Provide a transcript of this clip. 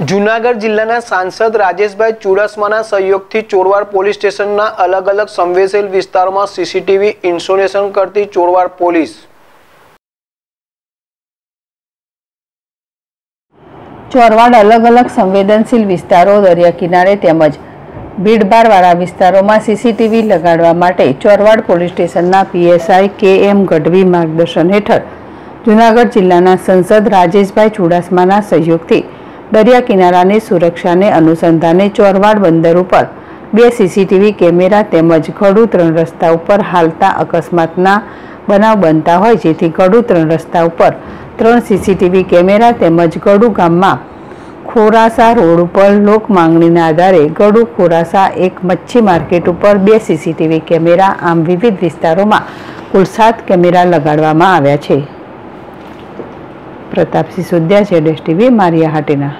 જૂનાગઢ જિલ્લાના સાંસદ રાજેશભાઈ ચુડાસમાના સહયોગથી ચોરવાડ પોલીસ સ્ટેશનના અલગ અલગ સંવેદનશીલ વિસ્તારોમાં સીસીટીવી ઇન્સ્ટોલેશન કરતી ચોરવાડ પોલીસ. ચોરવાડ અલગ અલગ સંવેદનશીલ વિસ્તારો દરિયા કિનારે તેમજ ભીડભાડવાળા વિસ્તારોમાં સીસીટીવી લગાડવા માટે ચોરવાડ પોલીસ સ્ટેશનના પીએસઆઈ કે એમ ગઢવી માર્ગદર્શન હેઠળ જુનાગઢ જિલ્લાના સંસદ રાજેશભાઈ ચુડાસમાના સહયોગથી દરિયા કિનારાની સુરક્ષાને અનુસંધાને ચોરવાડ બંદર ઉપર બે સીસીટીવી કેમેરા તેમજ ગળુ ત્રણ રસ્તા ઉપર હાલતા અકસ્માતના બનાવ બનતા હોય જેથી ગળુ ત્રણ રસ્તા ઉપર ત્રણ સીસીટીવી કેમેરા તેમજ ગળુ ગામમાં ખોરાસા રોડ ઉપર લોક માંગણીના આધારે ગળુ ખોરાસા એક મચ્છી માર્કેટ ઉપર બે સીસીટીવી કેમેરા આમ વિવિધ વિસ્તારોમાં કુલ સાત કેમેરા લગાડવામાં આવ્યા છે. પ્રતાપસિંહ સુદ્યા છે ડેશ મારિયા હાટીના.